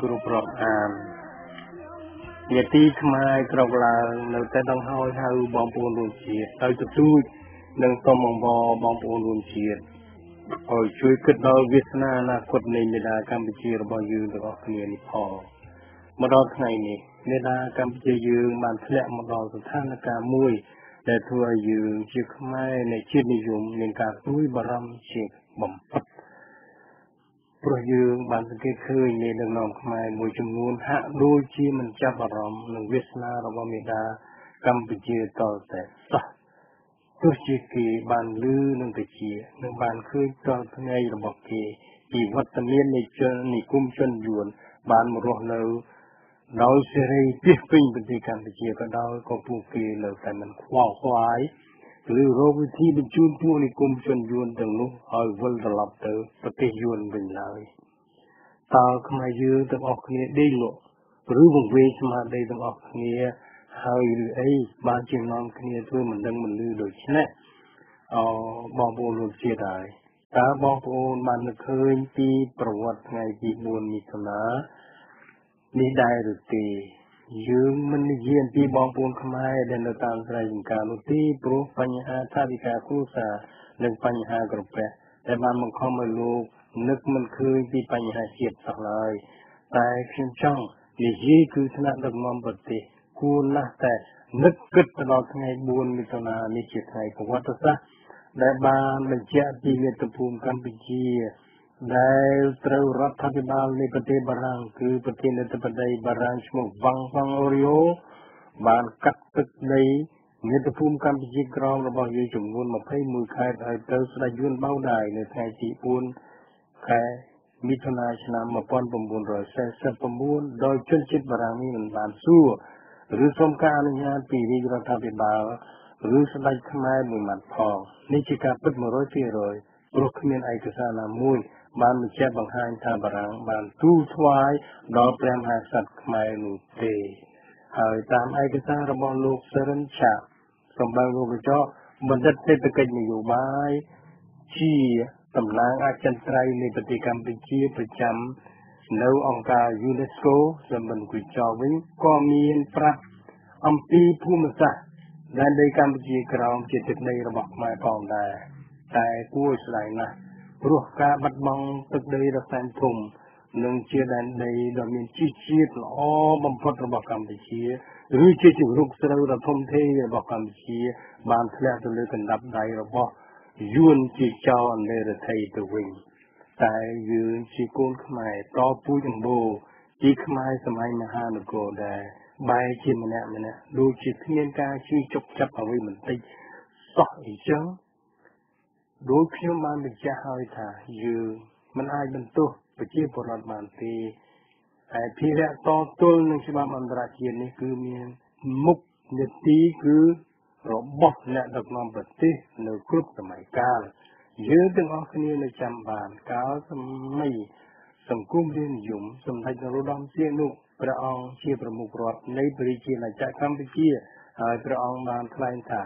គោរពរាប់អានយទីខ្មែរក្រកឡើងនៅតែដងហើយហៅបងប្អូនរួមជាតិទៅទទូចនិងសូមអង្វរបងប្អូនរួមជាតិឲ្យជួយគិតដល់វាសនាអនាគតនៃមេដាកម្ពុជារបស់យើងទាំងអស់គ្នានេះផងមកដល់ថ្ងៃនេះមេដាកម្ពុជាយើងបានធ្លាក់មកដល់ស្ថានភាពមួយដែលធ្វើឲ្យយើងជាខ្មែរនៃជាតិនិយមមានការព្រួយបារម្ភជាបំផុត ព្រោះយើងបានសង្កេតឃើញនៃដឹកនាំខ្មែរមួយចំនួនហាក់ដូចជាមិនចាប់អារម្មណ៍នឹងវាសនារបស់មេដាកម្ពុជាតតែសោះទោះជាគេបានលឺនឹងតិចនឹងបានឃើញតលថ្ងៃរបស់គេពីវត្តមាននៃជននិគមជនយួនបានមករស់នៅដោយសេរីពីពេញប្រទេសកម្ពុជាក៏ដោយក៏ពួកគេនៅតែមិនខ្វល់ខ្វាយ ឬរកវិធីបញ្ជូនពួកនិគមជនយួនទាំងនោះឲ្យវិលត្រឡប់ទៅប្រទេសយួនវិញឡើយតើខ្មែរយើងទាំងអស់គ្នាដេកលក់ឬវង្វេងស្មារតីទាំងអស់គ្នាហើយឬអីបានជានាំគ្នាធ្វើមិនដឹងមិនលឺដូចនេះអបងប្អូនលោកជាតិហើយតើបងប្អូនបាននឹកឃើញពីប្រវត្តិថ្ងៃទី4មិថុនានេះដែរឬទេ យើងមិននិយាយអំពីបងប្អូនខ្មែរដែលនៅតាមស្រែចម្ការនោះទេព្រោះបញ្ហាថាវិការគ្រួសារនិងបញ្ហាក្រពះដែលបានបង្ខំឲ្យលោកនឹកមិនឃើញពីបញ្ហាជាតិសោះឡើយតែខ្ញុំចង់និយាយគឺថ្នាក់ដឹកនាំប្រទេសគួរណាស់តែនឹកគិតទៅដល់ថ្ងៃ4មិថុនានេះជាថ្ងៃប្រវត្តិសាស្ត្រដែលបានបញ្ជាក់ពីមាតុភូមិកម្ពុជា ដែលត្រូវរដ្ឋាភិបាលនៃប្រទេសបារាំងគឺប្រធានាធិបតីបារាំងឈ្មោះវ៉ាំងវ៉ាងអូរីអូបានកាត់ទឹកដីមាតុភូមិកម្ពុជាក្រមរបស់យើងចំនួន21ខេត្តឲ្យទៅស្ដេចយួនបៅដៃនៅថ្ងៃទី4ខែមិថុនាឆ្នាំ1949ដោយជនជាតិបារាំងនេះមិនបានសួរឬសុំការអនុញ្ញាតពីរាជរដ្ឋាភិបាលឬស្ដេចខ្មែរមួយម៉ាត់ផងនេះជាការពិត100%ព្រោះគ្មានឯកសារណាមួយ បានបញ្ជាក់បង្ហាញថាបារាំងបានទូលថ្វាយដល់ព្រះមហាក្សត្រខ្មែរនោះទេ ហើយតាមឯកសាររបស់លោកសិរិនឆាសម្បល់លោកកញ្ចក់បណ្ឌិតសេដ្ឋកិច្ចនយោបាយជាតំណាងអចិន្ត្រៃយ៍នៃប្រទេសកម្ពុជាប្រចាំនៅអង្គការ UNESCO សម្បត្តិគូចោវិញក៏មានប្រាប់អំពីភូមិសាស្ត្រដែនដីកម្ពុជាក្រោមជាទឹកដីរបស់ខ្មែរផងដែរតែគួរស្ដាយណាស់ ព្រោះការបាត់បង់ទឹកដីដ៏សែនធំនិងជាដែនដីដ៏មានជីជាតិល្អបំផុតរបស់កម្ពុជាឬជាជំរុកស្រូវដ៏ធំធេងរបស់កម្ពុជា បានធ្លាក់ទៅលើកណ្ដាប់ដៃរបស់យួនជាចៅអមេរិកទៅវិញតែយើងជាកូនខ្មែរតពូជអម្បូរជាខ្មែរសម័យមហានគរដែរបែរជាម្នាក់ម្នាក់ដូចជាគ្មានការជឿចុកចាប់អ្វីបន្តិចសោះអញ្ចឹង ដោយខ្ញុំបានបញ្ជាក់ហើយថាយើងមិនអាចបន្ទោសប្រជាពលរដ្ឋបានទេហើយភារៈតទល់នឹងច្បាប់អន្តរជាតិនេះគឺមានមុខនីតិគឺរបស់អ្នកដឹកនាំប្រទេសនៅគ្រប់សម័យកាលយើងទាំងអស់គ្នានៅចាំបានកាលសម័យសង្គមរាជនិយមសម្ដេចនរោត្តមសីហនុព្រះអង្គជាប្រមុខរដ្ឋនៃប្រជាណាចក្រកម្ពុជាហើយព្រះអង្គបានថ្លែងថាច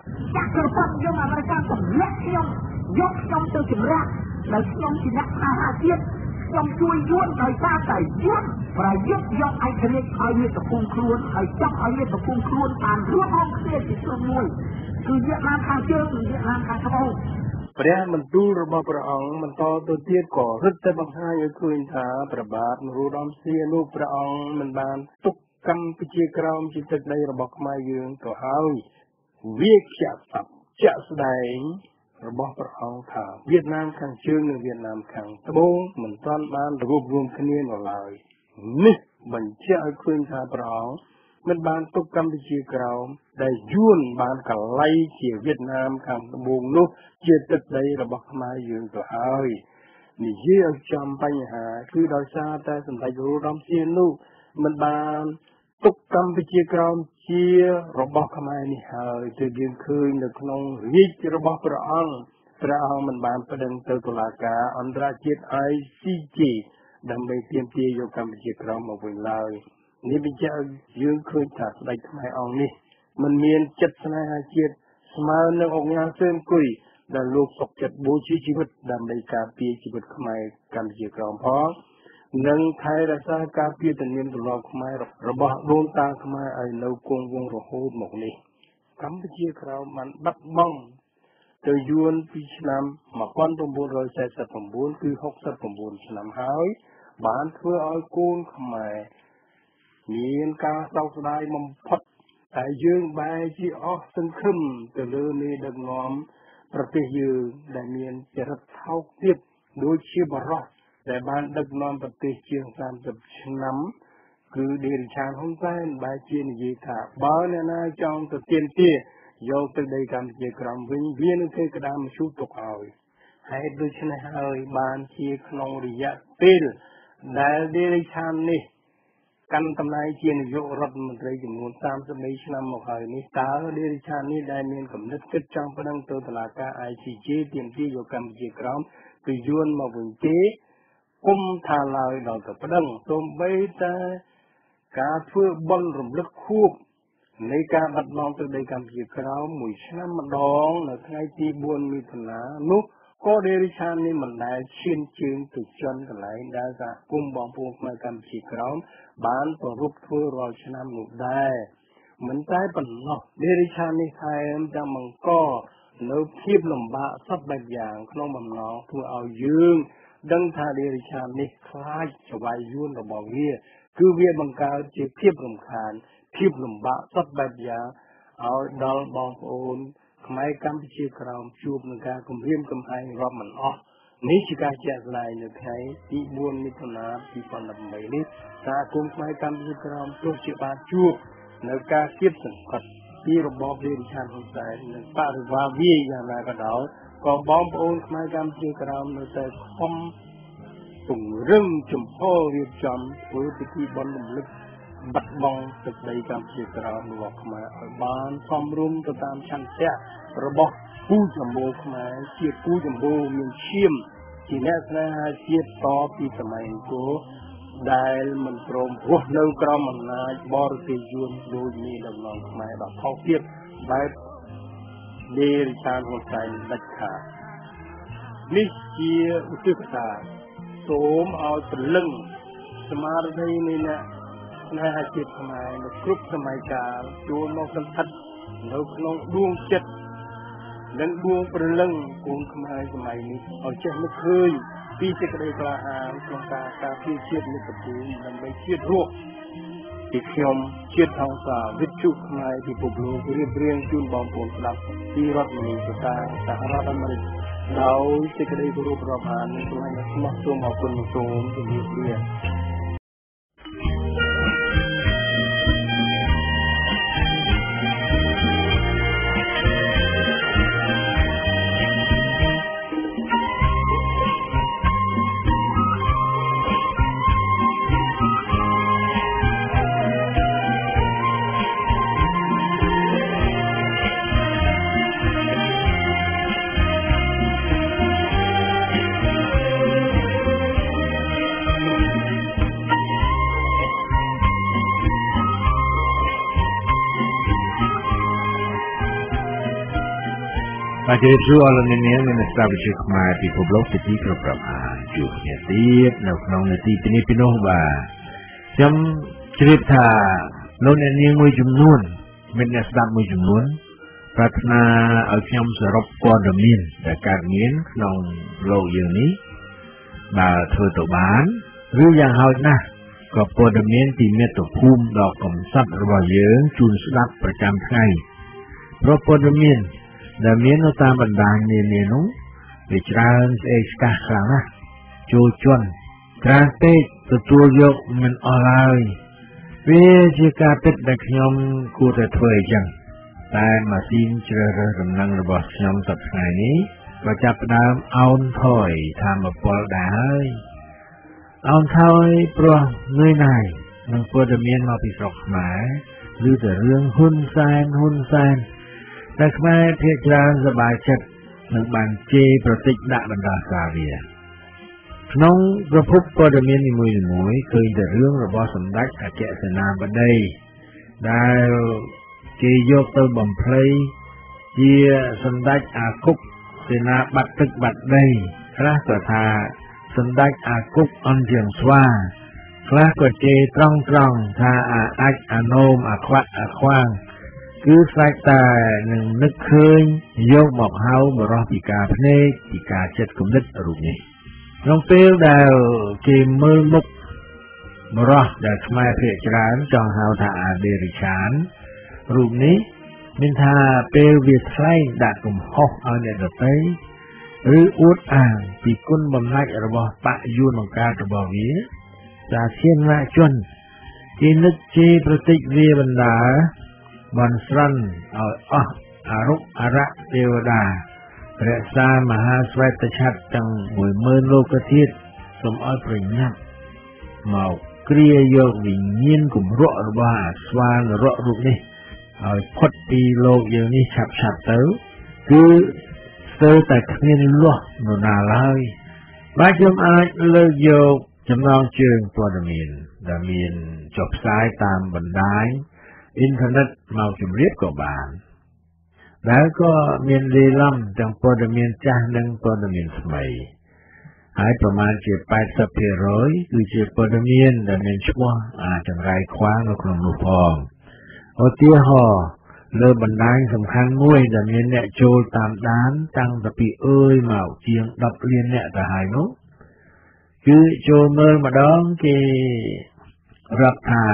ក្រពត្តិយកអាមេរិកសម្លាក់ខ្ញុំ យកខ្ញុំទៅចម្រាស់នៅខ្ញុំជាអ្នកខាងអាជាតិខ្ញុំជួយយួនដោយសារតែយួនប្រយុទ្ធយកឯករាជ្យឲ្យមាតុភូមិខ្លួនហើយចង់ឲ្យមាតុភូមិខ្លួនបានរួមមកគ្នាជាក្រុមមួយគឺវៀតណាមខាងជើងនិងវៀតណាមខាងត្បូងព្រះបន្ទូលរបស់ព្រះអង្គបន្តទៅទៀតក៏រឹតតែបង្ហាញឲ្យឃើញថាព្រះបាទនរោត្តមសីហនុព្រះអង្គមិនបានទុកកម្ពុជាក្រោមជាទឹកដីរបស់ខ្មែរយើងទៅហើយវាជាក់ស្ដាប់ជាក់ស្ដែង របស់ព្រះអង្គថាវៀតណាមខាងជើងនិងវៀតណាមខាងត្បូងមិនទាន់បានរួបរวมគ្នានៅឡើយនេះបញ្ជាក់ឲ្យឃើញថាព្រះអង្គមិនបានទុកកម្ពុជាក្រោមដែលយួនបានកលៃជាវៀតណាមខាងត្បូងនោះជាទឹកដីរបស់ខ្មែរយើងទៅហើយនិយាយឲ្យចំបញ្ហាគឺដោយសារតែសម្ដេចរោដមសៀននោះមិនបាន ទុកកម្ពុជាក្រោមជារបស់ខ្មែរនេះហើយគឺយើងឃើញនៅក្នុងរាជរបស់ព្រះអង្គព្រះអង្គមិនបានប្តឹងទៅតុលាការអន្តរជាតិ ICJ ដើម្បីទាមទារយកកម្ពុជាក្រោមមកវិញឡើយនេះបញ្ជាក់ឲ្យយើងឃើញថាស្ដេចខ្មែរអង្គនេះមិនមានចិត្តស្នេហាជាតិស្មើនឹងអង្គការសឿនគុយដែលលោកសុកចិត្តបូជាជីវិតដើម្បីការពារជីវិតខ្មែរកម្ពុជាក្រោមផង និងថែរក្សាការពារទំនៀមទម្លាប់ខ្មែររបស់ដូនតាខ្មែរឲ្យនៅគង់វង្សរហូតមកនេះកម្ពុជាក្រោមបានបាត់បង់ទៅយួនពីឆ្នាំ1949គឺ69ឆ្នាំហើយបានធ្វើឲ្យកូនខ្មែរមានការសោកស្ដាយបំផុតតែយើងបែរជាអស់សង្ឃឹមទៅលើមេដឹកនាំប្រទេសយើងដែលមានចរិតថោកទាបដូចជាបរោះ ដែលបានដឹកនាំប្រទេសជាង30ឆ្នាំគឺដេរិឆានហ៊ុនសែនបែរជានិយាយថាបើអ្នកណាចង់ទៅទៀមទាយកទៅដីកម្ពុជាក្រមវិញវានឹងធ្វើក្តាមជូតទុកឲ្យហេតុដូច្នេះហើយបានជាក្នុងរយៈពេលដែលដេរិឆាននេះកាន់តំណែងជានាយករដ្ឋមន្ត្រីចំនួន33ឆ្នាំមកហើយនេះតើដេរិឆាននេះដែលមានកំណត់គិតចង់ប្តឹងទៅតុលាការ ICJ ទាមទារយកកម្ពុជាក្រមពីយួនមកវិញទេ គុំថាឡើយដល់ទៅប្តឹងសូម្បីតែការធ្វើបុណ្យរំលឹកខួបនៃការបាត់បង់ទឹកដីកម្ពុជាក្រោមមួយឆ្នាំម្ដង នៅថ្ងៃទី4មិថុនានោះក៏ដេរិឆាននេះមិនដែលឈានជើងទៅជន់កន្លែងដែលសហគមន៍បងប្អូនខ្មែរកម្ពុជាក្រោមបានប្រពៃធ្វើរាល់ឆ្នាំនោះដែរមិនតែប៉ុណ្ណោះដេរិឆាននេះថែមទាំងបង្កនៅភាពលំបាកសពបែបយ៉ាងក្នុងបំណងធ្វើឲ្យយើង ដឹងថាដេរិឆាននេះខ្លាចចវាយយួនរបស់វា គឺវាបង្កើតជាភាពរំខានភាពលំបាកសពបែបយ៉ាងឲ្យដល់បងប្អូនខ្មែរកម្ពុជាក្រោមជួបនឹងការគំរាមកំហែងរាប់មិនអស់នេះជាការជាក់ស្ដែងនៅថ្ងៃទី4មិថុនា2018នេះសហគមន៍ខ្មែរកម្ពុជាក្រោមទោះជាបានជួបនៅការគៀបសង្កត់ពីរបបរាជឆានហ៊ុនសែននិងបរិវារវាយ៉ាងណាក៏ដោយ ក៏បងប្អូនខ្មែរកម្ពុជាក្រោមនៅតែខំពង្រឹងចំហរៀបចំធ្វើពិធីបុណ្យរំលឹកបាត់បង់ទឹកដីកម្ពុជាក្រោមរបស់ខ្មែរឲ្យបានសមរម្យទៅតាមឆន្ទៈរបស់គូចម្បូរខ្មែរជាគូចម្បូរមានឈាមជាអ្នកស្នេហាជាតិតពីសម័យអង្គរដែលមិនព្រមរស់នៅក្រោមអំណាចបរទេសយួនដូចមានដំណងខ្មែរដ៏ខុសទៀតបែប ដេរិឆានហ៊ុនសែនដាច់ខាតនេះជាឧទ្ទិសថាសូមឲ្យព្រលឹងស្មារតីនៃអ្នកស្នេហាជាតិខ្មែរនៅគ្រប់សម័យកាលចូលមកសន្តិដ្ឋនៅក្នុងដួងចិត្តនិងដួងព្រលឹងកូនខ្មែរសម័យនេះឲ្យចេះនឹកឃើញពីសេចក្តីក្លាហានក្នុងការការពារជាតិមាតុភូមិដើម្បីជាតិរស់ ពីខ្ញុំជាតិថងសាវិទ្យុខ្មែរពីពុកលោករៀបរៀងជូនបងប្អូនស្ដាប់ពីរដ្ឋមនីសតាសហរដ្ឋអាមេរិកដោយសេចក្តីគោរពរាប់អាននិងសូមឲ្យស្មោះសូមអរគុណសូមជម្រាបលា បាទជម្រាបសួរអរលោកអ្នកនាងនិងស្ដាប់វិទ្យុខ្មែរពីពិភពលោកជាទីគោរពរាប់អានជួបគ្នាទៀតនៅក្នុងនាទីពីនេះពីនោះបាទខ្ញុំជ្រាបថាលោកអ្នកនាងមួយចំនួនមានអ្នកស្ដាប់មួយចំនួនប្រាថ្នាឲ្យខ្ញុំសរុបព័ត៌មានដែលកើតមានក្នុងលោកយើងនេះបើធ្វើទៅបានឬយ៉ាងហោចណាស់ក៏ព័ត៌មានពីមាតុភូមិដ៏កំសត់របស់យើងជូនស្ដាប់ប្រចាំថ្ងៃព្រោះព័ត៌មាន ដែលមាននៅតាមបណ្ដាញនានានោះវាច្រើនស្អេកស្កះខ្លាំងណាស់ចូលជន់ច្រើនពេកទទួលយកមិនអស់ឡើយវាជាការពិតដែលខ្ញុំគួរតែធ្វើអញ្ចឹងតែម៉ាស៊ីនជ្រើសរើសដំណឹងរបស់ខ្ញុំសប្តាហ៍នេះក៏ចាប់ផ្ដើមអោនថយធម្មពលដែរហើយអោនថយព្រោះនឿយណាយនឹងព័ត៌មានមកពីស្រុកខ្មែរឬតែរឿងហ៊ុនសែនហ៊ុនសែន តែខ្មែរភាគច្រើនសប្បាយចិត្តនឹងបានជេរប្រតិចដាក់បណ្ដាសាវាក្នុងប្រភពព័ត៌មាននីមួយៗឃើញតែរឿងរបស់សម្ដេចអគ្គសេនាបតីដែលគេយកទៅបំភ្លៃជាសម្ដេចអាគុកសេនាបាត់ទឹកបាត់ដីខ្លះក៏ថាសម្ដេចអាគុកអន់ជាងស្វាខ្លះក៏ជេរត្រង់ត្រង់ថាអាអាចអាណូមអាខ្វាក់អាខ្វាង គឺស្រេចតែនឹងនឹកឃើញយកមកហៅបរោះពីការភ្នែកពីការចិត្តគំនិតរូបនេះក្នុងពេលដែលគេមើលមុខបរោះដែលខ្មែរភាគច្រើនចង់ហៅថាអាដេរិឆានរូបនេះមានថាពេលវាថ្លែងដាក់កំហុសឲ្យអ្នកដទៃឬអួតអាងពីគុណបំណាច់របស់បកយួនបង្កើតរបស់វាសាធារណជនគេនឹកជេរប្រតិវាបណ្ដា បនស្រន់ឲ្យអស់អរុអរៈទេវតារក្សាមហាស្វេតឆ័ត្រទាំង10000លោកធាតុសូមឲ្យប្រញាប់មកគ្រាយកវិញ្ញាណគំរក់របស់អាស្វានរករូបនេះឲ្យផុតពីលោកយើងនេះឆាប់ឆាប់ទៅគឺស្ទើរតែគ្មានលាស់នរណាឡើយបាទខ្ញុំអាចលើកយកចំណងជើងព័ត៌មានដែលមានចុះផ្សាយតាមបណ្ដាញ អ៊ីនធឺណិតមកជម្រាបក៏បានដែលក៏មានលេឡំទាំងព័ត៌មានចាស់និងព័ត៌មានថ្មីហើយប្រមាណជា80%គឺជាព័ត៌មានដែលមានឈ្មោះអាចង្រៃខ្វាងនៅក្នុងនោះផងឧទាហរណ៍លើបណ្ដាញសំខាន់មួយដែលមានអ្នកចូលតាមដានតាំងពីពីអើយមកជាង10លានអ្នកទៅហើយនោះគឺចូលមើលម្ដងគេរាប់ថា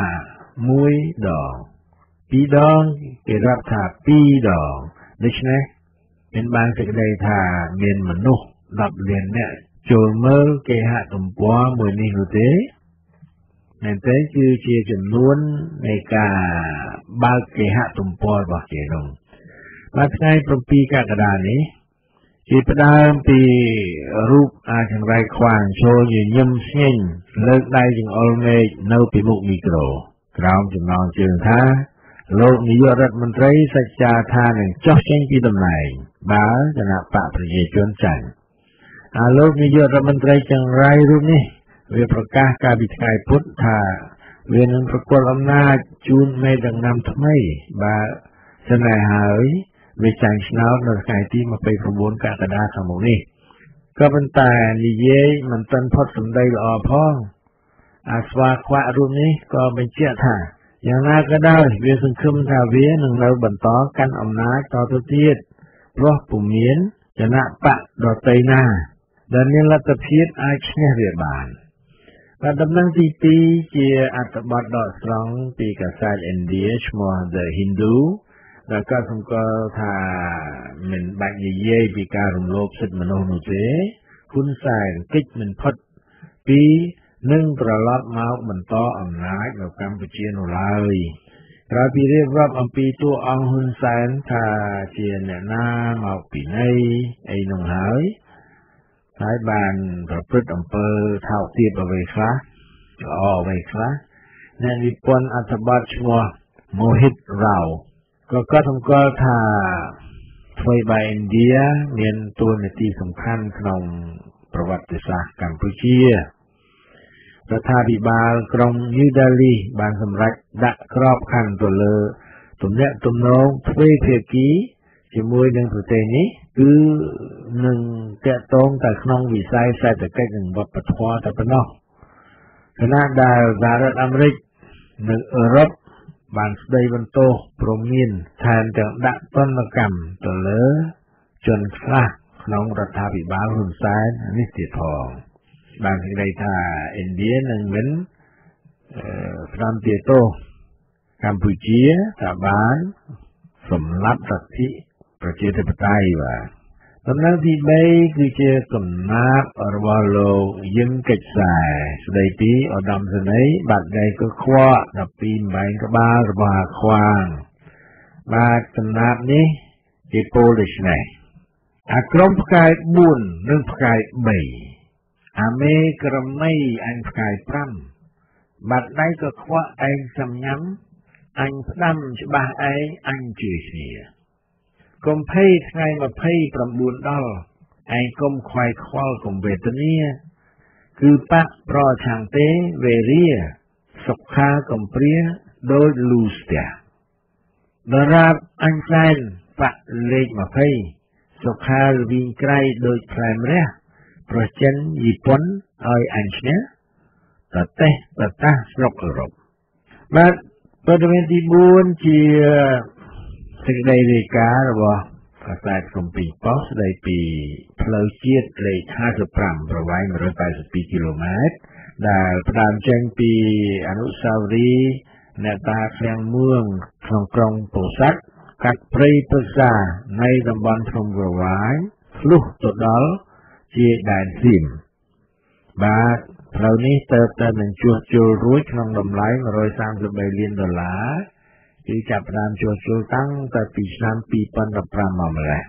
1ដង 2ដងគេរាប់ថា2ដងដូច្នេះមានបានសេចក្តីថាមានមនុស្ស10លានអ្នកចូលមើលគេហទំព័រមួយនេះនោះទេមែនទេគឺជាចំនួននៃការបើកគេហទំព័ររបស់គេនោះបាទថ្ងៃ7កក្កដានេះជាផ្ដើមពីរូបអាចង្រៃខ្វាងចូលញញឹមស្ញេញលើកដៃចង្អុលមេឃនៅពីមុខមីក្រូក្រោមចំណងជើងថា លោកនាយករដ្ឋមន្ត្រីសច្ចាថានឹងចោះចេញពីតំណែងបើគណៈបកប្រជាជនចាញ់អាលោកនាយករដ្ឋមន្ត្រីចង្រៃរូបនេះវាប្រកាសកាលពីថ្ងៃពុធថាវានឹងប្រគល់អំណាចជូនមេដឹកនាំថ្មីបើស្នេហ៍ហើយវាចាញ់ឆ្នោតនៅថ្ងៃទី29កក្កដាខាងមុខនេះក៏ប៉ុន្តែនិយាយមិនទាន់ផុតសម្ដីល្អផងអាស្វាខ្វាក់រូបនេះក៏បញ្ជាក់ថា យ៉ាងណាក៏ដោយវាសង្ឃឹមថាវានឹងនៅបន្តកាន់អំណាចតទៅទៀតព្រោះពុំមានគណៈបកដតីណា ដែលមានលទ្ធភាពអាចឈ្នះវាបានបាទដំណឹងទី2ជាអត្ថបទដកស្រង់ពីកាសែតឥណ្ឌាឈ្មោះ The Hindu ដែលក៏សម្គាល់ថាមិនបាច់និយាយពីការរំលោភសិទ្ធិមនុស្សនោះទេហ៊ុនសែនគិតមិនផុតពី នឹងត្រឡប់មកបន្តអំណាចនៅកម្ពុជានោះឡើយក្រោយពីរៀបរាប់អំពីតួអង្គហ៊ុនសែនថាជាអ្នកណាមកពីណីអីនោះហើយហើយបានប្រព្រឹត្តអំពើថោកទាបអ្វីខ្លះល្អអ្វីខ្លះអ្នកនិពន្ធអត្ថបទឈ្មោះ Mohit Rao ក៏គាត់សម្គាល់ថាអ្វីបែឥណ្ឌាមានតួនាទីសំខាន់ក្នុងប្រវត្តិសាស្ត្រកម្ពុជា រដ្ឋាភិបាលក្រុង New Delhi បានសម្រេចដាក់ក្របខ័ណ្ឌទៅលើទំនាក់ទំនងទ្វេភាគីជាមួយនឹងប្រទេសនេះគឺនឹងតកតងតែក្នុងវិស័យសេដ្ឋកិច្ចនិងវប្បធម៌តែប៉ុណ្ណោះខណៈដែលសហរដ្ឋអាមេរិកនិងអឺរ៉ុបបានស្ដីបន្ទោសព្រមមានថែមទាំងដាក់ទណ្ឌកម្មទៅលើជនខ្លះក្នុងរដ្ឋាភិបាលហ៊ុនសែននេះទៀតផង បានសេចក្តីថាឥណ្ឌានឹងមិនផ្ដំទាទោសកម្ពុជាថាបានសម្លាប់សិទ្ធិប្រជាធិបតេយ្យបាទដំណឹងទី3គឺជាកំណាព្យរបស់លោកយឹងកិច្ចខ្សែស្ដីពីឧត្តមសេនីយ៍បាត់ដៃក៏ខ្វក់ដល់ពីម្បែងក្បាលរបស់អាខ្វាងបាទកំណាព្យនេះគេពោលដូចនេះអាក្រុមផ្កាយ4និងផ្កាយ3 អាមេក្រមីអញផ្កាយ5បាត់ដៃក៏ខ្វក់ឯងសំញ៉ាំអញផ្ដាំច្បាស់ឯងអញជឿគ្នាកុំភ័យថ្ងៃ29ដល់ឯងកុំខ្វាយខ្វល់កុំវេទនាគឺបកប្រឆាំងទេវេរាសុខាកំព្រាដោយលូស្ទះដរាបអញសែនបកលេខ20សុខាលវិញក្រៃដោយផ្លែមរះ ប្រចិនជប៉ុនឲ្យអញឈ្នះប្រទេសប្រតាសស្រុកអឺរ៉ុបបាទព័ត៌មានទី4ជាសេចក្តីរាយការណ៍របស់កាសែតព្រំពីប៉ុស្តិ៍ស្ដីពីផ្លូវជាតិលេខ55ប្រវែង182គីឡូម៉ែត្រដែលផ្ដើមចេញពីអនុស្សាវរីយ៍អ្នកតាឃ្លាំងមួងក្នុងក្រុងពោធិ៍សាត់កាត់ព្រៃព្រឹក្សានៃតំបន់ភ្នំក្រវាញឆ្លុះទៅដល់ ជាដែនសៀមបាទផ្លូវនេះទៅតែនឹងជួសជុលរួចក្នុងតម្លៃ133លានដុល្លារគឺចាប់ផ្ដើមជួសជុលតាំងតែពីឆ្នាំ2015មកម្ល៉េះ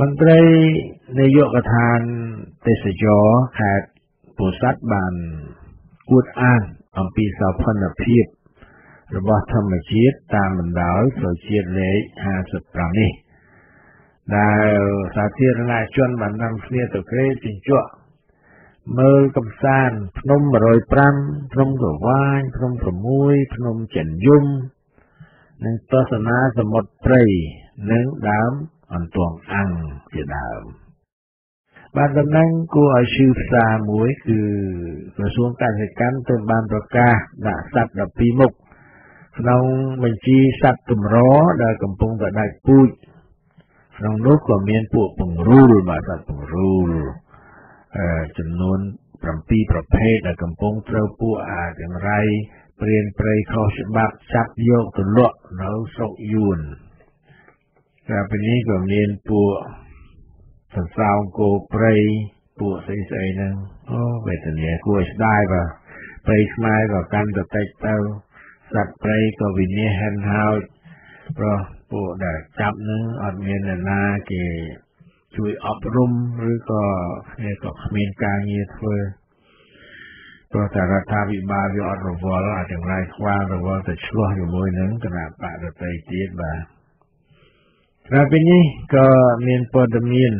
មន្ត្រីនាយកដ្ឋានទេសចរខេត្តពោធិ៍សាត់បានអួតអាងអំពីសោភ័ណភាពរបស់ធម្មជាតិតាមបណ្ដោយផ្លូវជាតិលេខ55នេះ ដែលសាធារណជនបាននាំគ្នាទៅក្រេបជញ្ជក់មើលកំសាន្តភ្នំ105ភ្នំក្រវាញភ្នំ6ភ្នំចិនយំនិងទស្សនាសមុទ្រព្រៃនិងដើមអន្ទង់អាំងជាដើមបាទដំណឹងគួរឲ្យឈឺផ្សាមួយគឺក្រសួងកសិកម្មទើបបានប្រកាសដាក់សត្វ12មុខក្នុងបញ្ជីសត្វកម្រដែលកំពុងតែដាច់ពូជ ក្នុងនោះក៏មានពួកពង្រូលបាទសត្វពង្រូលអឺចំនួន7ប្រភេទដែលកំពុងត្រូវពួកអាចង្រៃព្រានព្រៃខុសច្បាប់ចាប់យកទៅលក់នៅស្រុកយួនតែពេលនេះក៏មានពួកសន្សោងគោព្រៃពួកស្អីស្អីហ្នឹងអូវេទនាគួរឲ្យស្ដាយបាទព្រៃខ្មែរក៏កាន់តែតិចទៅសត្វព្រៃក៏វិនិច្ឆ័យហិនហោចព្រោះ ពួកដែលចាប់នឹងអត់មានអ្នកណាគេជួយអប់រំឬក៏គ្នាក៏គ្មានការងារធ្វើព្រោះតែរដ្ឋាភិបាលវាអត់រវល់អាចង្រៃខ្វល់រវល់ទៅឆ្លោះជាមួយនឹងគណៈបកដតីទៀតបាទក្រៅពីនេះក៏មានព័ត៌មាន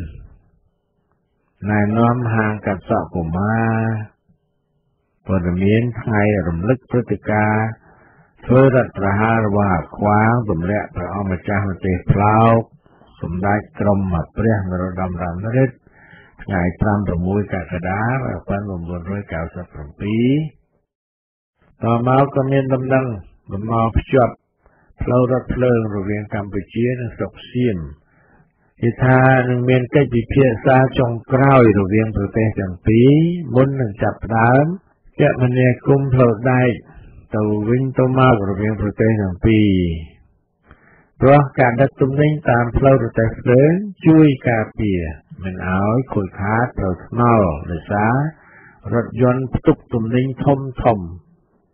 ណែនាំហាងកាត់សក់កុមារព័ត៌មានថ្ងៃរំលឹកព្រឹត្តិការណ៍ ធ្វើរដ្ឋប្រហាររបស់អាខ្វាងទម្លាក់ព្រះអង្គម្ចាស់ប្រទេសផ្លោកសម្ដេចក្រមព្រះនរោត្តមរណរដ្ឋថ្ងៃ5-6កក្កដា1997តមកក៏មានដំណឹងបំណងភ្ជាប់ផ្លូវរថភ្លើងរវាងកម្ពុជានិងស្រុកសៀមគេថានឹងមានកិច្ចពិភាក្សាចុងក្រោយរវាងប្រទេសទាំងពីរមុននឹងចាប់ផ្ដើមគមនាគមន៍ផ្លូវដែក ទៅវិញទៅមករវាងប្រទេសទាំងពីរព្រោះការដឹកទំនិញតាមផ្លូវរទេះភ្លើងជួយការពារមិនឲ្យខូចខាតត្រូវថ្នល់ដោយសាររថយន្តផ្ទុកទំនិញធំធំ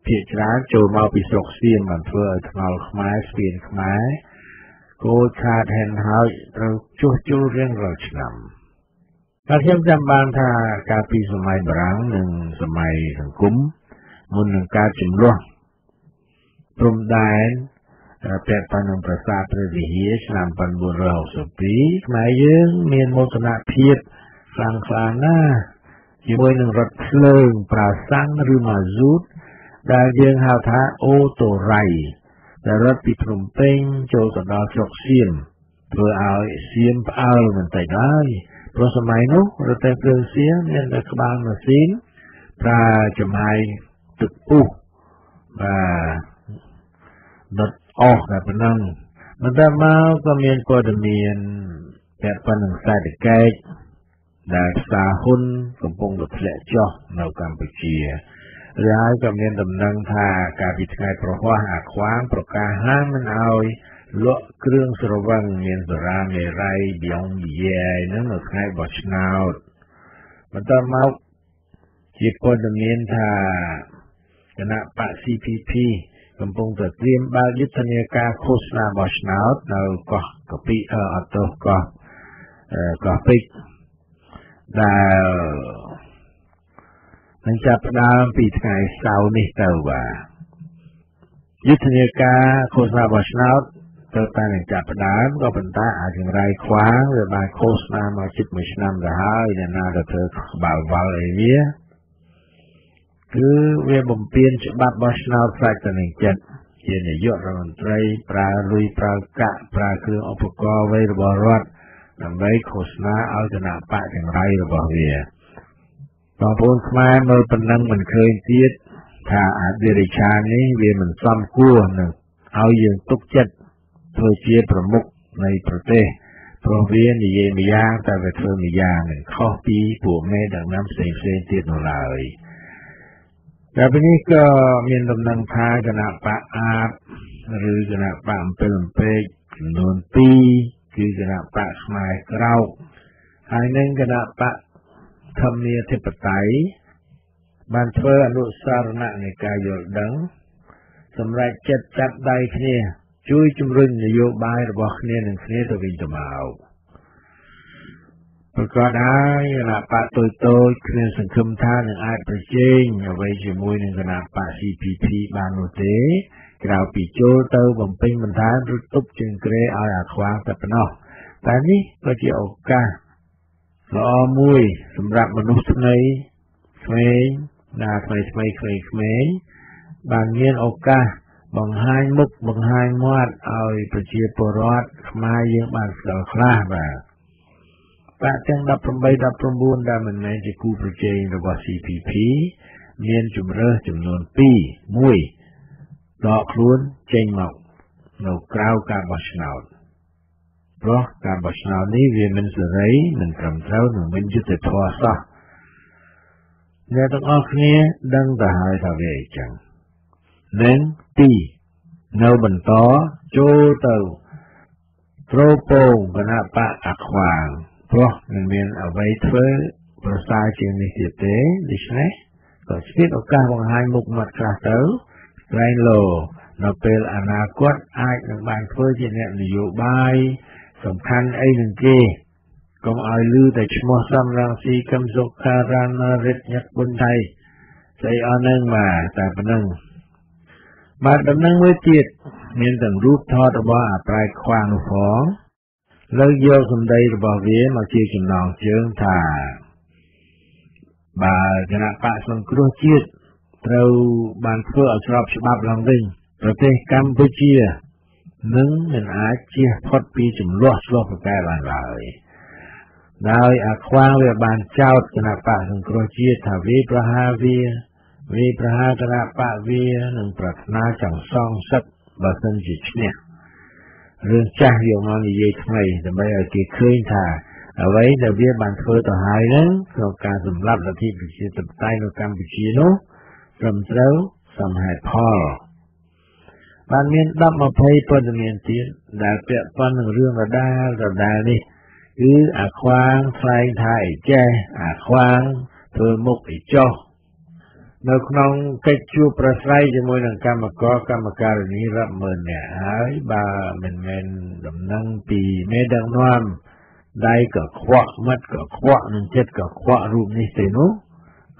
ភាគច្រើនចូលមកពីស្រុកសៀមបានធ្វើឲ្យថ្នល់ខ្មែរស្ពានខ្មែរគោចខាតហេនហើយត្រូវជួសជុលរៀងរាល់ឆ្នាំតែខ្ញុំចាំបានថាកាលពីសម័យបារាំងនិងសម័យសង្គម មុននឹងការចំនួនព្រំដែនពាក់ព័ន្ធនឹងប្រាសាទព្រះវិហារឆ្នាំ1962ខ្មែរយើងមានមោទនភាពខ្លាំងខ្លាណាស់ជាមួយនឹងរថភ្លើងប្រាសាំងឬម៉ាស៊ូតដែលយើងហៅថាអូតូរ៉ៃដែលរត់ពីភ្នំពេញចូលទៅដល់ស្រុកសៀមធ្វើឲ្យសៀមផ្អើលបន្តិចហើយព្រោះសម័យនោះរទេះភ្លើងសៀមមានតែក្បាលម៉ាស៊ីនប្រើចំហាយ ទឹកពុះបាទដុតអស់តែប៉ុណ្ណឹងបន្ទាប់មកក៏មានព័ត៌មានពាក់ព័ន្ធនឹងសេដ្ឋកិច្ចដែលផ្សារហ៊ុនកំពុងតែធ្លាក់ចុះនៅកម្ពុជាឬហើយក៏មានដំណឹងថាកាលពីថ្ងៃប្រហ័សអាខ្វាងប្រកាសហាមមិនឲ្យលក់គ្រឿងស្រវឹងមានសារាមេរ័យប៊ីយ៉ុងប៊ីយ៉ែហ្នឹងនៅថ្ងៃបោះឆ្នោតបន្ទាប់មកជាព័ត៌មានថា គណៈបក CPP កំពុងតែត្រៀមបើកយុទ្ធនាការឃោសនាបោះឆ្នោតនៅកោះកពីអត់ទោសកោះកោះពេជ្រដែលនឹងចាប់ផ្ដើមពីថ្ងៃសៅរ៍នេះទៅបាទយុទ្ធនាការឃោសនាបោះឆ្នោតទៅតែនឹងចាប់ផ្ដើមក៏ប៉ុន្តែអាចចង្រៃខ្វាងវាបានឃោសនាមកជិតមួយឆ្នាំទៅហើយអ្នកណាទៅធ្វើក្បាលវល់អីវា គឺវាបំពេញច្បាប់បោះឆ្នោតផ្លាច់ទៅនឹងចិត្តជានាយករដ្ឋមន្ត្រីប្រើលុយប្រើកាក់ប្រើគ្រឿងឧបករណ៍អ្វីរបស់រដ្ឋដើម្បីឃោសនាឲ្យគណៈបកទាំងឡាយរបស់វាបងប្អូនខ្មែរមើលប៉ុណ្ណឹងមិនឃើញទៀតថាអធិរិឆានេះវាមិនសមគួរនឹងឲ្យយើងទុកចិត្តធ្វើជាប្រមុខនៃប្រទេសព្រោះវានិយាយម្យ៉ាងតែវាធ្វើម្យ៉ាងនឹងខុសពីពួកមេដឹកនាំផ្សេងផ្សេងទៀតនោះឡើយ តែពេលនេះក៏មានដំណឹងថាគណៈបកអាតឬគណៈបកអំពិលអំពែកចំនួន2គឺគណៈបកខ្មែរក្រោកហើយនឹងគណៈបកធម្មាធិបតេយ្យបានធ្វើអនុសារណៈនៃការយល់ដឹង សម្រាប់ចិត្តចាប់ដៃគ្នា ជួយជំរុញនយោបាយរបស់គ្នានឹងគ្នាទៅវិញទៅមក ប្រកាសហើយគណៈបកតូចតូចគ្មានសង្ឃឹមថានឹងអាចប្រជែងអ្វីជាមួយនឹងគណៈបក CPP បាននោះទេក្រៅពីចូលទៅបំពេញបន្ថែមឬទប់ជើងក្រែឲ្យអាខ្វាងតែប៉ុណ្ណោះតែនេះក៏ជាឱកាសល្អមួយសម្រាប់មនុស្សថ្មីក្មេងណាថ្មីថ្មីក្មេងក្មេងបានមានឱកាសបង្ហាញមុខបង្ហាញមាត់ឲ្យប្រជាពលរដ្ឋខ្មែរយើងបានស្គាល់ខ្លះបាទ បាក់ទាំង18 19ដែលមិនមែនជាគូប្រជែងរបស់ CPP មានជំរើសចំនួន2 1ដកខ្លួនចេញមកនៅក្រៅការបោះឆ្នោតព្រោះការបោះឆ្នោតនេះវាមិនសេរីមិនត្រឹមត្រូវនិងមិនយុត្តិធម៌សោះអ្នកទាំងអស់គ្នាដឹងទៅហើយថាវាអីចឹងនិង2នៅបន្តចូលទៅប្រពងគណៈបកអខ្វាង ព្រោះមិនមានអ្វីធ្វើប្រសើរជាងនេះទៀតទេដូច្នេះក៏ស្ពាតឱកាសបង្ហាញមុខមាត់ខ្លះទៅក្រែងលោនៅពេលអនាគតអាចនឹងបានធ្វើជាអ្នកនយោបាយសំខាន់អីនឹងគេកុំឲ្យលឺតែឈ្មោះសំរងស៊ីកឹមសុខារានរិទ្ធញឹកបុនថៃស្អីអស់នឹងបាទតែប៉ុណ្្នឹងបាទដំណឹងមួយទៀតមានទាំងរូបថតរបស់អាប្រែកខ្វាងនោះផង លើកយកសម្ដីរបស់វាមកជាចំណងជើងថាបើគណៈបកសង្គ្រោះជាតិត្រូវបានធ្វើឲ្យស្របច្បាប់ឡើងវិញប្រទេសកម្ពុជានឹងមិនអាចជៀសផុតពីចំនួនឆ្លោះប្រកែកបានឡើយដោយអាខ្វាងវាបានចោទគណៈបកសង្គ្រោះជាតិថាវាប្រហារវាវាប្រហារគណៈបកវានឹងប្រាថ្នាចង់សងសឹកបើសិនជាឈ្នះ រឿងចាស់យកមកនិយាយថ្មីដើម្បីឲ្យគេឃើញថាអ្វីដែលវាបានធ្វើទៅហើយហ្នឹងក្នុងការសម្លាប់លទ្ធិប្រជាធិបតេយ្យនៅកម្ពុជានោះត្រឹមត្រូវសមហេតុផលបានមាន10 20ព័ត៌មានទៀតដែលពាក់ព័ន្ធនឹងរឿងរដាលរដាលនេះគឺអាខ្វាងខ្លែងថាអីចេះអាខ្វាងធ្វើមុខអីចោះ នៅក្នុងកិច្ចជួបប្រស្រ័យជាមួយនឹងកម្មករកម្មការិនីរាប់ម៉ឺននាក់ហើយបើមិនមែនដំណឹងពីមេដឹកនាំដៃក៏ខ្វក់មាត់ក៏ខ្វក់នឹងចិត្តក៏ខ្វក់រូបនេះទេនោះ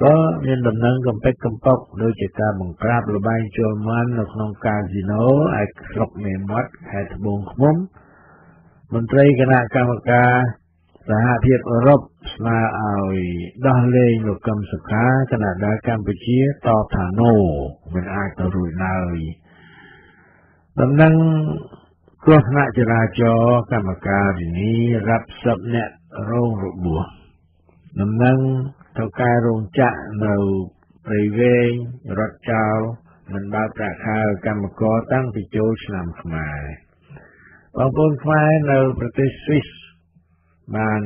ក៏មានដំណឹងកំពេចកំពកដូចជាការបង្ក្រាបលបែងចូលមាន់នៅក្នុងកាស៊ីណូឯស្រុកមេមត់ខេត្តត្បូងឃ្មុំមន្ត្រីគណៈកម្មការ សហភាពអឺរ៉ុបស្នើឲ្យដោះលែងលោកកឹមសុខាគណៈដែលកម្ពុជាតបថាណូមិនអាចទៅរួចឡើយដំណឹងគ្រោះថ្នាក់ចរាចរណ៍កម្មការវិនីរាប់សិបអ្នករងរបួសដំណឹងទៅកែរោងចក្រនៅព្រៃវែងរត់ចោលមិនបើកប្រាក់ខែកម្មករតាំងពីចូលឆ្នាំខ្មែរបងប្អូនខ្មែរនៅប្រទេសស្វីស បាន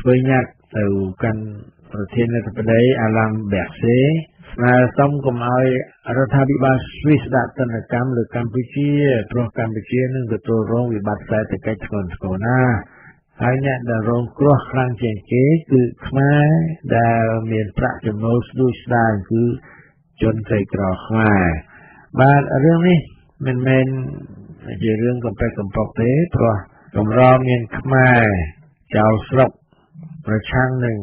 ធ្វើញត្តិទៅកាន់ប្រធានាធិបតីអាឡាំបែកសេស្នើសុំកុំឲ្យរដ្ឋាភិបាលស្វីសដាក់ទណ្ឌកម្មលើកម្ពុជាព្រោះកម្ពុជានឹងទទួលរងវិបត្តិសេដ្ឋកិច្ចធ្ងន់ធ្ងរណាស់ហើយអ្នកដែលរងគ្រោះខ្លាំងជាងគេគឺខ្មែរដែលមានប្រាក់ចំណូលស្ដួយស្ដាងគឺជនក្រីក្រខ្មែរបាទរឿងនេះមិនមែនជារឿងកំពេចកំពកទេព្រោះកម្រមានខ្មែរ ចៅស្រុក ប្រឆាំងនឹង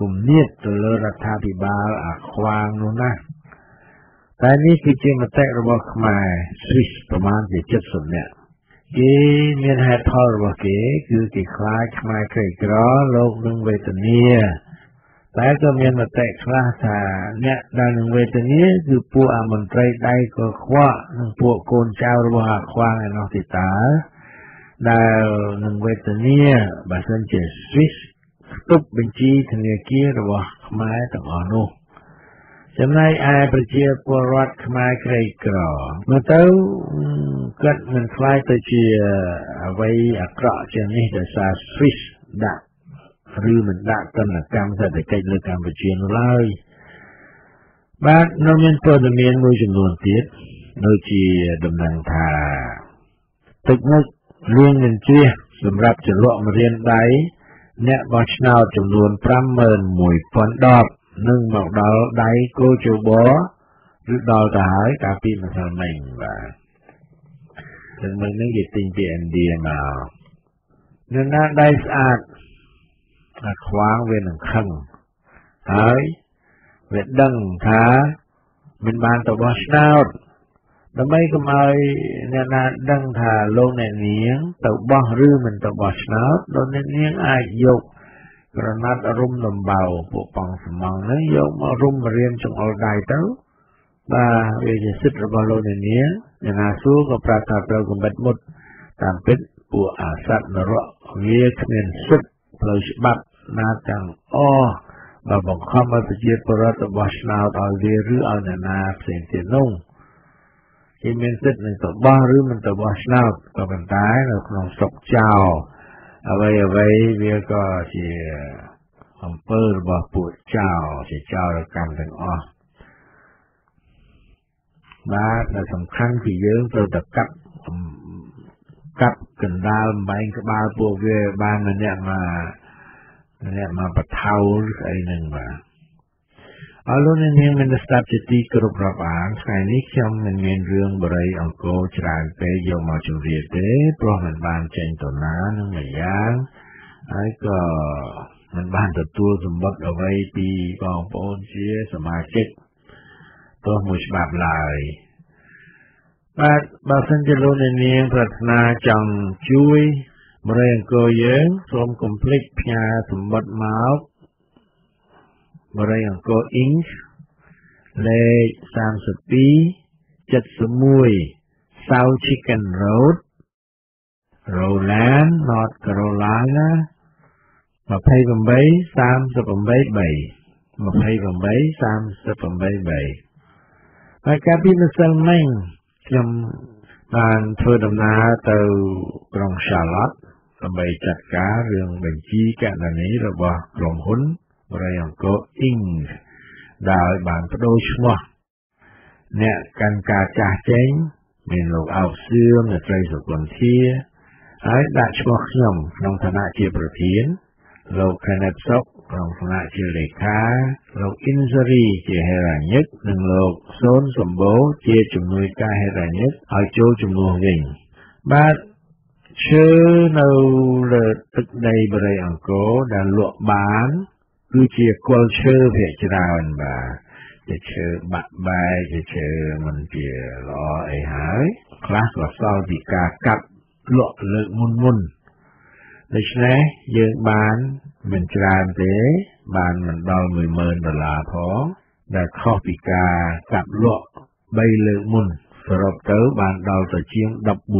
គំនិតទៅលើរដ្ឋាភិបាលអាខ្វាងនោះណាតែនេះគឺជាមតិរបស់ខ្មែរស្វីសប្រមាណជា70នាក់គេមានហេតុផលរបស់គេ គឺគេខ្លាចខ្មែរក្រីក្រលោកនឹងវេទនាតែក៏មានមតិខ្លះថាអ្នកដែលនឹងវេទនាគឺពួកអមន្ត្រីដៃក៏ខ្វក់និងពួកកូនចៅរបស់អាខ្វាងឯនោះទេតើ ដែលនឹងវេទនាបើសិនជា Swiss ផ្ទុកបញ្ជីធនាគាររបស់ខ្មែរទាំងអស់នោះចំណែកឯប្រជាពលរដ្ឋខ្មែរក្រីក្រមកទៅគាត់មិនខ្លាចទៅជាអ្វីអាក្រក់ជាងនេះដោយសារ Swiss ដាក់ឬមិនដាក់ទណ្ឌកម្មសេដ្ឋកិច្ចលើកម្ពុជានោះឡើយបាទនៅមានព័ត៌មានមួយចំនួនទៀតដូចជាដំណឹងថាទឹកមុខ លៀងនឹងជ្រះសម្រាប់ចលក់មរៀនដៃអ្នកបោះឆ្នោតចំនួន51000ដបនឹងមកដល់ដៃគោជបឬដល់ទៅហើយកាលពីម្សិលមិញបាទទាំងមិញនេះគេទិញពីឥណ្ឌាមកនៅណាដៃស្អាតអាខ្វាងវានឹងខឹងហើយវាដឹងថាមិនបានទៅបោះឆ្នោត ដើម្បីកុំឲ្យអ្នកណាដឹងថាលោកអ្នកនាង ទៅបោះឬមិនទៅបោះឆ្នោតលោកអ្នកនាងអាចយកក្រណាត់រុំដំបៅពួកបងសំងហ្នឹងយកមករុំរៀនចង្អុលដៃទៅបាទវាជាសិទ្ធិរបស់លោកអ្នកនាងអ្នកណាសួរក៏ប្រាប់ថាត្រូវកំបិតមុតតាមពិតពួកអាសត្វនរកវាគ្មានសិទ្ធិផ្លូវច្បាប់ណាទាំងអស់បើបង្ខំឲ្យប្រជាពលរដ្ឋរបស់ឆ្នោតឲ្យវាឬឲ្យអ្នកណាផ្សេងទៀតនោះ គេមានសិទ្ធិនឹងទៅបោះឬមិនទៅបោះឆ្នោតក៏ប៉ុន្តែនៅក្នុងស្រុកចោលអ្វីអ្វីវាក៏ជាអំពើរបស់ពួកចោលជាចោលកម្មទាំងអស់បាទដែលសំខាន់គឺយើងត្រូវតែកាត់កាត់កណ្ដាលបំបែងក្បាលពួកវាបានម្នាក់មកអ្នកមកបថៅស្អីហ្នឹងបាទ អរលោកនាងមានស្ដាប់ជាទីគោរពរាប់អានថ្ងៃនេះខ្ញុំមិនមានរឿងបរិយអង្គរច្រើនពេកយកមកជម្រាបទេព្រោះមិនបានចេញទៅណានឹងមួយយ៉ាងហើយក៏មិនបានទទួលសម្បត្តិអ្វីពីបងប្អូនជាសមាជិកទោះមួយច្បាប់ឡើយបាទបើសិនជាលោកនាងប្រាថ្នាចង់ជួយបរិយអង្គរយើងសូមកុំភ្លេចផ្ញើសម្បត្តិមក បរិយអង្គរ Inc លេខ32 71 South Chicken Road Roland North Carolina 28 38 3 28 38 3ហើយកាលពីម្សិលមិញខ្ញុំបានធ្វើដំណើរទៅក្រុង Charlotte ដើម្បីចាត់ការរឿងបញ្ជីកណនីរបស់ក្រុមហ៊ុនប រិយអង្គរ Inc ដោយបានបដូរឈ្មោះអ្នកកាន់ការចាស់ចេញមានលោកអោកសឿងអ្នកស្រីសុគន្ធាហើយដាក់ឈ្មោះខ្ញុំក្នុងឋានៈជាប្រធានលោក Kenneth Sok ក្នុងឋានៈជាលេខាលោក Insari ជាហេរ៉ាញឹកនិងលោកសូនសម្បូរជាជំនួយការហេរ៉ាញឹកឲ្យចូលជំនួសវិញបាទឈើនៅលើទឹកដីបរិយអង្គរដែលលក់បាន គឺជាគល់ឈើភាគច្រើនបាទជាឈើបាក់បែកជាឈើមិនជាល្អអីហើយខ្លះក៏សល់ពីការកាត់លក់លើកមុនមុនដូច្នេះយើងបានមិនច្រើនទេ បានមិនដល់10000ដុល្លារផងដែលខុសពីការកាត់លក់3លើកមុនសរុបទៅបានដល់ទៅជាង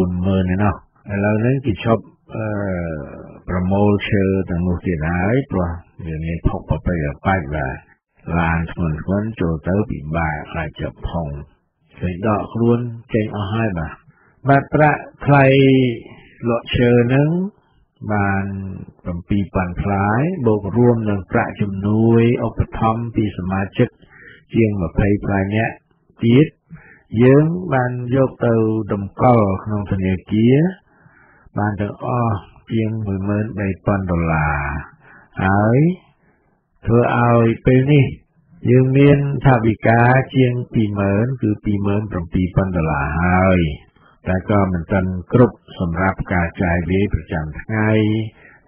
140,000ឯណោះឥឡូវនេះគេឈប់ អឺប្រមូលឈើទាំងនោះទៀតហើយព្រោះវាមានផុកប្របីបាច់បាទឡានធ្ងន់ធ្ងន់ចូលទៅពិបាកខ្លាចជាផុងស្រីដកខ្លួនចេញអស់ហើយបាទបាទប្រាក់ថ្លៃលក់ឈើហ្នឹងបាន7000ផ្លាយបូករួមនឹងប្រាក់ជំនួយឧបត្ថម្ភពីសមាជិកជាង25នាក់ទៀតយើងបានយកទៅតម្កល់ក្នុងធនាគារ បានទាំងអស់ជាង13000ដុល្លារហើយធ្វើឲ្យពេលនេះយើងមានថាវិការជាង20000គឺ27000ដុល្លារហើយតែក៏មិនទាន់គ្រប់សម្រាប់ការចាយវាយប្រចាំថ្ងៃ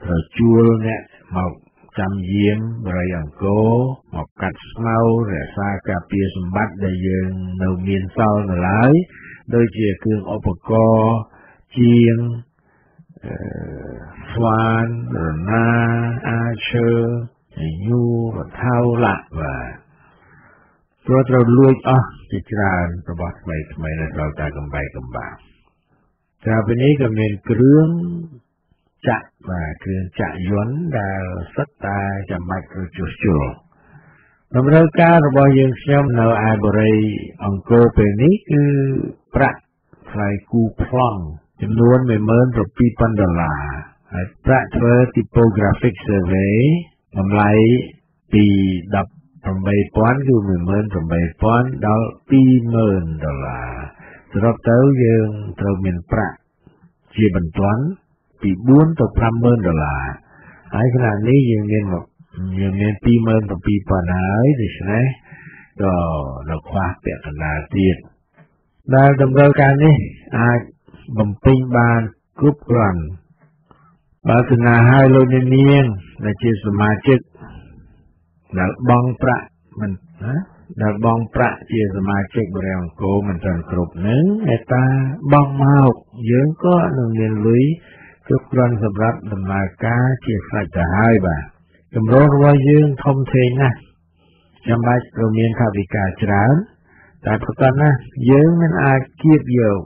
ត្រូវជួលអ្នកមកចាំយាមបរិយអង្គរមកកាត់ស្មៅរក្សាការពារសម្បត្តិដែលយើងនៅមានសល់នៅឡើយដូចជាគ្រឿងឧបករណ៍ជាង ស្វានរណាអាឈើញូរថៅលាក់បាទព្រោះត្រូវលួចអស់ជាច្រើនរបស់ថ្មីថ្មីនៅត្រូវតែកំបែកកំបាក្រៅពីនេះក៏មានគ្រឿងចាក់បាទគ្រឿងចាក់យន្តដែលសិតតែចាំបាច់ត្រូវជួសជុលតម្រូវការរបស់យើងខ្ញុំនៅឯបរិយាអង្គរពេលនេះគឺប្រាក់ថ្លៃគូប្លង់ ចំនួន17000ដុល្លារហើយប្រាក់ធ្វើ typographic survey តម្លៃពី18,000គឺ18,000ដល់20,000ដុល្លារសរុបទៅយើងត្រូវមានប្រាក់ជាបន្ទាន់ពី4ទៅ50000ដុល្លារហើយខណៈនេះយើងមានយើងមាន27000ហើយដូច្នេះក៏នៅខ្វះពាក់កណ្ដាលទៀតដែលតម្រូវការនេះអាច បំពេញបានគ្រប់គ្រាន់បើគណៈឲ្យលោកនាងដែលជាសមាជិកដែលបង់ប្រាក់មិនណាដែលបង់ប្រាក់ជាសមាជិកបរិយាអង្គរមិនទាន់គ្រប់នឹងឯតាបង់មកយើងក៏នឹងមានលុយគ្រប់គ្រាន់សម្រាប់ដំណើរការជាស្រេចទៅហើយបាទកម្រងរបស់យើងធំធេងណាស់ចាំបាច់ត្រូវមានថាវិការច្រើនតែប្រកាសណាស់យើងមិនអាចគៀបយក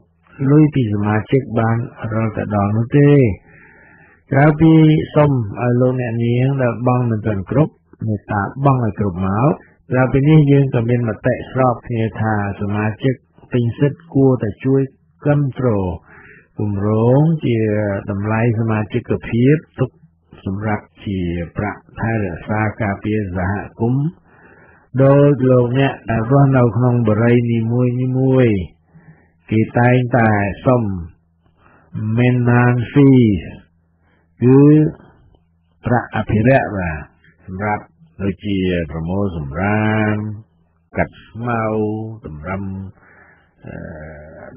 លុយពីសមាជិកបានរាល់តែដល់នោះទេក្រៅពីសុំឲ្យលោកអ្នកនាងដែលបង់មិនទាន់គ្រប់មេត្តាបង់ឲ្យគ្រប់មកក្រៅពីនេះយើងក៏មានមតិស្របគ្នាថាសមាជិកពេញសិទ្ធគួរតែជួយគ្រប់គ្រងគម្រោងជាតម្លៃសមាជិកភាពទុកសម្រាប់ជាប្រាក់ថែរក្សាការពារសហគមន៍ដោយលោកអ្នកដែលរស់នៅក្នុងបរិយានីមួយនីមួយ គេតែងតែសុំ maintenance fee គឺប្រាក់អភិរក្សបាទសម្រាប់ដូចជាប្រមូលសម្រាមកាត់ស្មៅតម្រឹមអឺ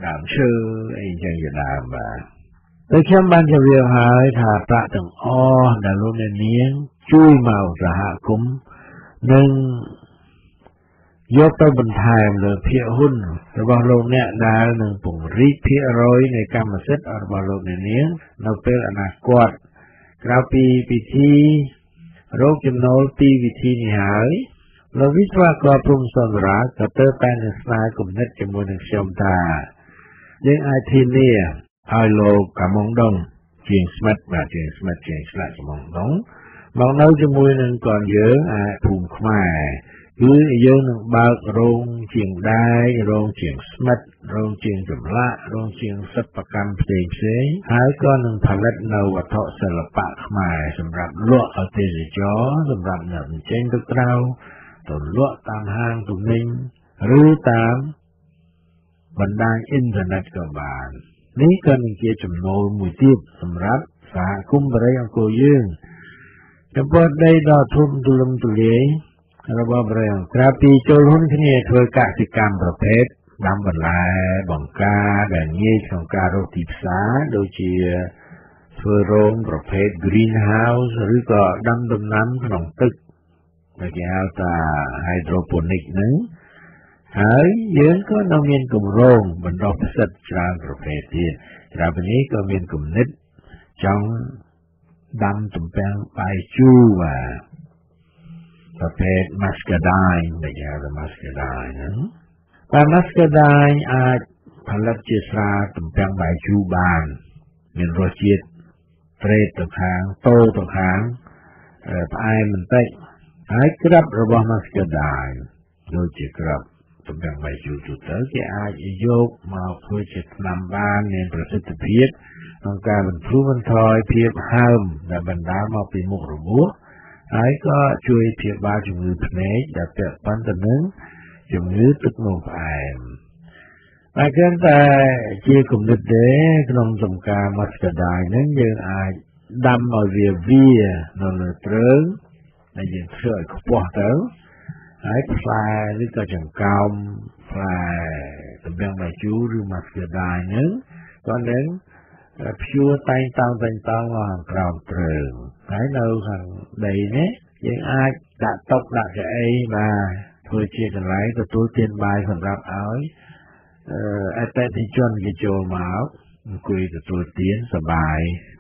ដើមឈើអីចឹងជាដើមបាទដូចខ្ញុំបានជម្រាបហើយថាប្រាក់ទាំងអស់ដែលលោកអ្នកនាង ជួយមកសហគមន៍នឹង យកទៅបន្ថែមលើភាគហ៊ុនរបស់លោកអ្នកដែលនឹងពង្រីកភាគរយនៃកម្មសិទ្ធិរបស់លោកអ្នកនាងនៅពេលអនាគតក្រៅពីពិធីរោគចំណូលពីវិធីនេះហើយលោកវិស្វករព្រំសន្តារាក៏ទៅតែនឹងស្នើគំនិតជាមួយនឹងខ្ញុំថាយើងអាចធានាឲ្យលោកកាមុងដងជាងស្មិតបាទជាងស្មិតជាងស្លាក់កាមុងដងមកនៅជាមួយនឹងកូនយើងអាភូមិខ្មែរ គឺយើងនឹងបើករោងជាងដែករោងជាងស្មិតរោងជាងចម្លាក់រោងជាងសិប្បកម្មផ្សេងផ្សេងហើយក៏នឹងផលិតនៅវត្ថុសិល្បៈខ្មែរសម្រាប់លក់ឲ្យទេសចរសម្រាប់អ្នកបញ្ចេញទៅក្រៅទៅលក់តាមហាងទំនិញឬតាមបណ្ដាញអ៊ីនធឺណិតក៏បាននេះក៏នឹងជាចំណូលមួយទៀតសម្រាប់សហគមន៍បរិយាអង្គរយើងចំពោះដីដ៏ធំទូលំទូលាយ របស់ព្រះអង្គក្រៅពីចូលហ៊ុនគ្នាធ្វើកសិកម្មប្រភេទដាំបន្លែបង្ការដែលងាយក្នុងការរកទីផ្សារដូចជាធ្វើរោងប្រភេទ greenhouse ឬក៏ដាំដំណាំក្នុងទឹកដែលគេហៅថា hydroponic ហ្នឹងហើយយើងក៏នៅមានគម្រោងបណ្ដុះផ្សិតច្រើនប្រភេទទៀតក្រៅពីនេះក៏មានគំនិតចង់ដាំទំពាំងបាយជូរបាទ ប្រភេទ muscadine ដែលគេហៅថា muscadine ហ្នឹងតែ muscadine អាចផលិតជាស្រាទំពាំងបាយជូរបាន មានរសជាតិត្រេតទៅខាងតូទៅខាងផ្អែមបន្តិចហើយក្របរបស់ muscadine ដូចជាក្របទំពាំងបាយជូរទូទៅគេអាចយកមកធ្វើជាថ្នាំបានមានប្រសិទ្ធភាពក្នុងការបន្ធូរបន្ថយភាពហើមដែលបណ្ដាលមកពីមុខរបួស ហើយក៏ជួយព្យាបាលជំងឺភ្នែកដែលពាក់ព័ន្ធទៅនឹងជំងឺទឹកនោមផ្អែមតែគិតតែជាគំនិតទេក្នុងសំការមស្កដាយហ្នឹងយើងអាចដាំឲ្យវាវានៅលើត្រើងដែលយើងធ្វើឲ្យខ្ពស់ទៅហើយផ្លែឬក៏ចង្កោមផ្លែតំបន់បាយជូរឬមស្កដាយហ្នឹងក៏នឹងព្យួរតែងតោងតែងតោងមកក្រោមត្រើង ហើយនៅខាងដីនេះយើងអាចដាក់តុដាក់កៅអីបាទធ្វើជាកន្លែងទទួលទានបាយសម្រាប់ឲ្យអតិថិជនគេចូលមកអង្គុយទទួលទានសបាយ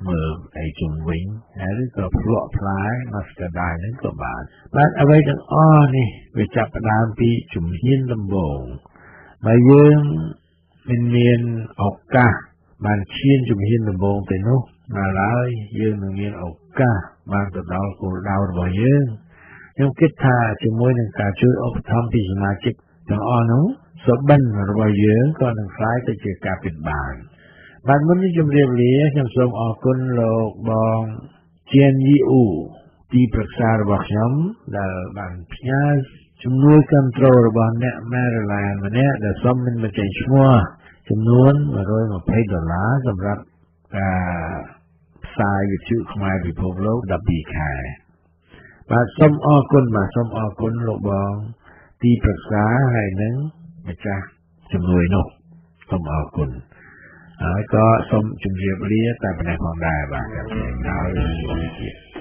មើលអីជុំវិញហើយក៏ភ្លក់ផ្លែមកស្កដាយហ្នឹងក៏បានបាទអ្វីទាំងអស់នេះវាចាប់ផ្ដើមពីជំហានដំបូងបើយើងមិនមានឱកាស បានឈានជំហានដំបូងទៅនោះណាឡើយយើងនឹងមានឱកាសបានទៅដល់គោលដៅរបស់យើងខ្ញុំគិតថាជាមួយនឹងការជួយឧបត្ថម្ភពីសមាជិកទាំងអស់នោះសុបិនរបស់យើងក៏នឹងខ្លាយទៅជាការពិតបានបាទមុននេះជម្រាបលាខ្ញុំសូមអរគុណលោកបងជៀនយីអ៊ូទីប្រឹក្សារបស់ខ្ញុំដែលបានផ្ញើជំនួយគ្រប់គ្រងរបស់អ្នក Maryland ម្នាក់ដែលសូមមិនបញ្ចេញឈ្មោះ ចំនួន120ដុល្លារសម្រាប់ការផ្សាយវិទ្យុខ្មែរពិភពលោក12ខែបាទសូមអរគុណបាទសូមអរគុណលោកបងទីប្រឹក្សាហើយនឹងម្ចាស់ជំនួយនោះសូមអរគុណហើយក៏សូមជម្រាបលាតែប៉ុណ្ណេះផងដែរបាទដល់វិទ្យា